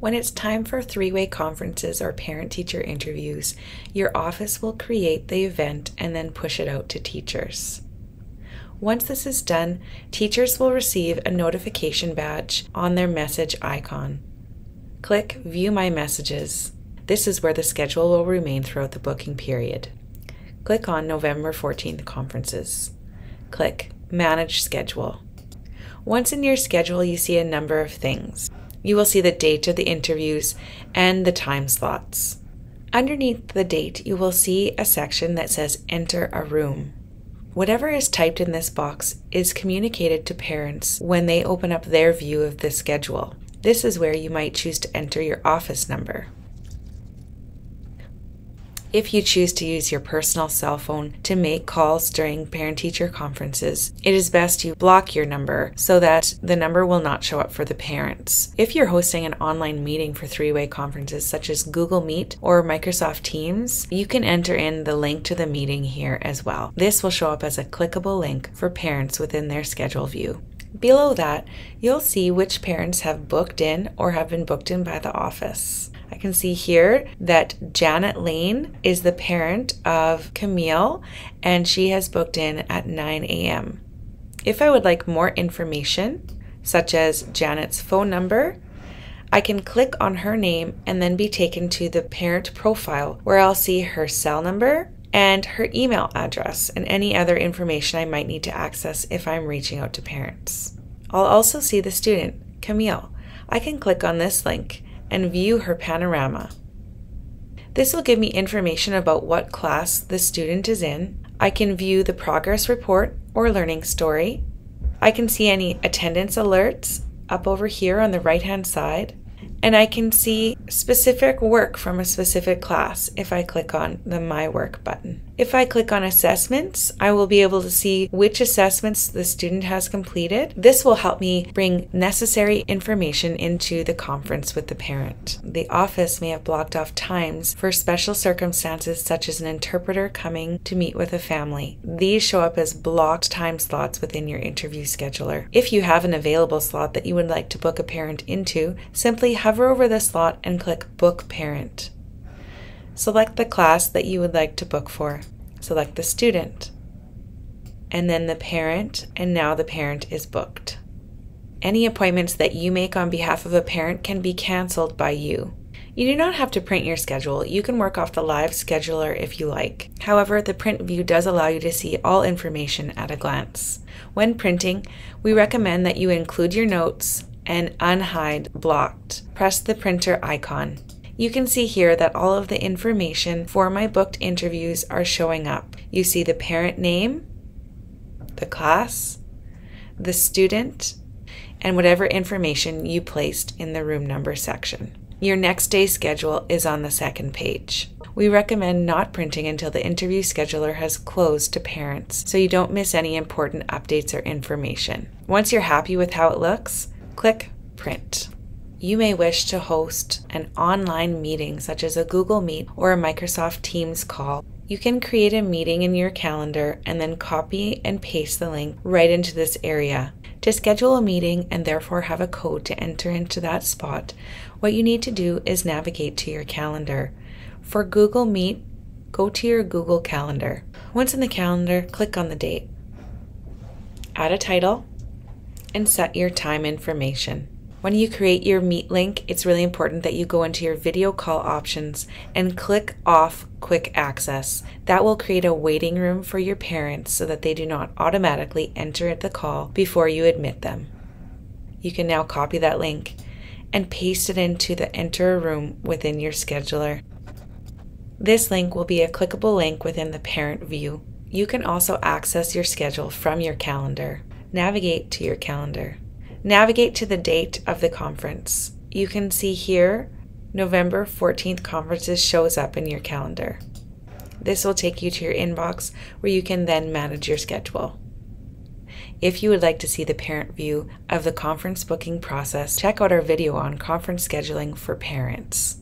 When it's time for three way conferences or parent teacher interviews, your office will create the event and then push it out to teachers. Once this is done, teachers will receive a notification badge on their message icon. Click View My Messages. This is where the schedule will remain throughout the booking period. Click on November 14th conferences. Click Manage Schedule. Once in your schedule, you see a number of things. You will see the date of the interviews and the time slots. Underneath the date, you will see a section that says Enter a Room. Whatever is typed in this box is communicated to parents when they open up their view of the schedule. This is where you might choose to enter your office number. If you choose to use your personal cell phone to make calls during parent teacher conferences, it is best you block your number so that the number will not show up for the parents. If you're hosting an online meeting for three way conferences such as Google Meet or Microsoft Teams, you can enter in the link to the meeting here as well. This will show up as a clickable link for parents within their schedule view. Below that, you'll see which parents have booked in or have been booked in by the office. I can see here that Janet Lane is the parent of Camille and she has booked in at 9 a.m. If I would like more information, such as Janet's phone number, I can click on her name and then be taken to the parent profile where I'll see her cell number and her email address and any other information I might need to access if I'm reaching out to parents. I'll also see the student, Camille. I can click on this link and view her panorama. This will give me information about what class the student is in. I can view the progress report or learning story. I can see any attendance alerts up over here on the right hand side and I can see specific work from a specific class if I click on the My Work button. If I click on assessments, I will be able to see which assessments the student has completed. This will help me bring necessary information into the conference with the parent. The office may have blocked off times for special circumstances such as an interpreter coming to meet with a family. These show up as blocked time slots within your interview scheduler. If you have an available slot that you would like to book a parent into, simply hover over the slot and click Book Parent. Select the class that you would like to book for. Select the student. And then the parent, and now the parent is booked. Any appointments that you make on behalf of a parent can be canceled by you. You do not have to print your schedule. You can work off the live scheduler if you like. However, the print view does allow you to see all information at a glance. When printing, we recommend that you include your notes and unhide blocked. Press the printer icon. You can see here that all of the information for my booked interviews are showing up. You see the parent name, the class, the student, and whatever information you placed in the room number section. Your next day schedule is on the second page. We recommend not printing until the interview scheduler has closed to parents so you don't miss any important updates or information. Once you're happy with how it looks, click Print you may wish to host an online meeting such as a Google Meet or a Microsoft Teams call. You can create a meeting in your calendar and then copy and paste the link right into this area. To schedule a meeting and therefore have a code to enter into that spot, what you need to do is navigate to your calendar. For Google Meet, go to your Google Calendar. Once in the calendar, click on the date. Add a title and set your time information. When you create your Meet link, it's really important that you go into your video call options and click off Quick Access. That will create a waiting room for your parents so that they do not automatically enter the call before you admit them. You can now copy that link and paste it into the Enter Room within your scheduler. This link will be a clickable link within the parent view. You can also access your schedule from your calendar. Navigate to your calendar. Navigate to the date of the conference. You can see here November 14th conferences shows up in your calendar. This will take you to your inbox where you can then manage your schedule. If you would like to see the parent view of the conference booking process, check out our video on conference scheduling for parents.